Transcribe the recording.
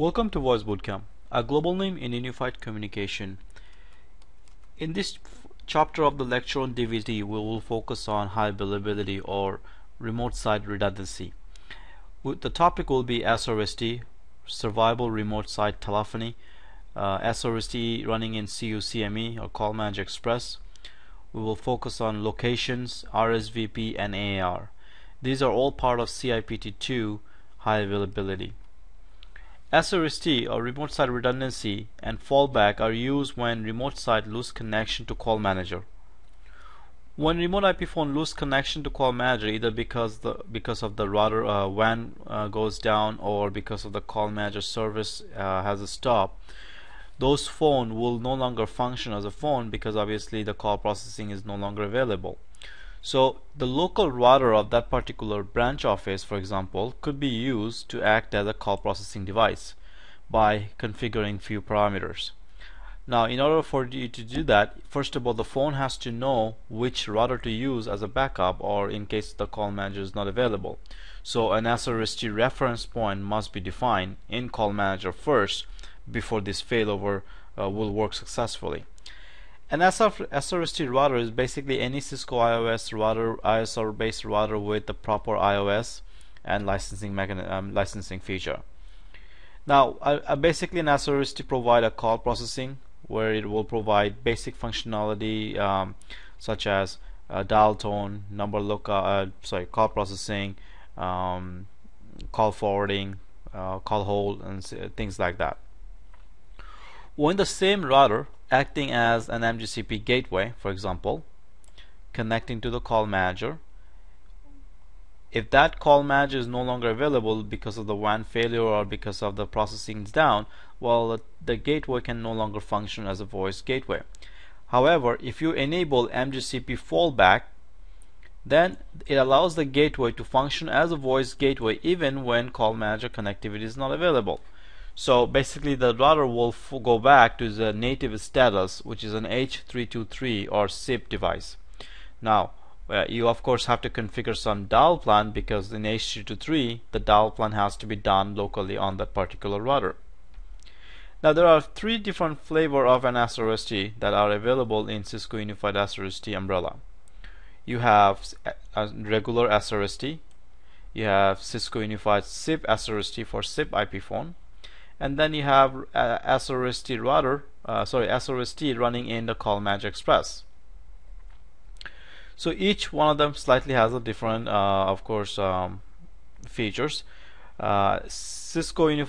Welcome to Voice Bootcamp, a global name in unified communication. In this chapter of the lecture on DVD, we will focus on high availability or remote site redundancy. The topic will be SRST, Survivable Remote Site Telephony, uh, SRST running in CUCME or Call Manage Express. We will focus on locations, RSVP, and AAR. These are all part of CIPT2 high availability. SRST or remote site redundancy and fallback are used when remote site lose connection to call manager. When remote IP phone lose connection to call manager either because the because of the router uh, WAN uh, goes down or because of the call manager service uh, has a stop, those phone will no longer function as a phone because obviously the call processing is no longer available. So the local router of that particular branch office, for example, could be used to act as a call processing device by configuring few parameters. Now, in order for you to do that, first of all, the phone has to know which router to use as a backup or in case the call manager is not available. So an SRST reference point must be defined in call manager first before this failover uh, will work successfully. An SRST router is basically any Cisco IOS router, ISR based router with the proper IOS and licensing um, licensing feature. Now, uh, basically an SRST provide a call processing where it will provide basic functionality um, such as uh, dial tone, number lookup, uh, sorry, call processing, um, call forwarding, uh, call hold, and things like that. When the same router acting as an MGCP gateway, for example, connecting to the call manager. If that call manager is no longer available because of the WAN failure or because of the processing is down, well, the gateway can no longer function as a voice gateway. However, if you enable MGCP fallback, then it allows the gateway to function as a voice gateway even when call manager connectivity is not available. So basically the router will go back to the native status which is an H323 or SIP device. Now uh, you of course have to configure some dial plan because in H323 the dial plan has to be done locally on that particular router. Now there are three different flavor of an SRST that are available in Cisco Unified SRST umbrella. You have a regular SRST, you have Cisco Unified SIP SRST for SIP IP phone, and then you have uh, SRST router uh, sorry SRST running in the call manage express. So each one of them slightly has a different uh, of course um, features. Uh, Cisco Unified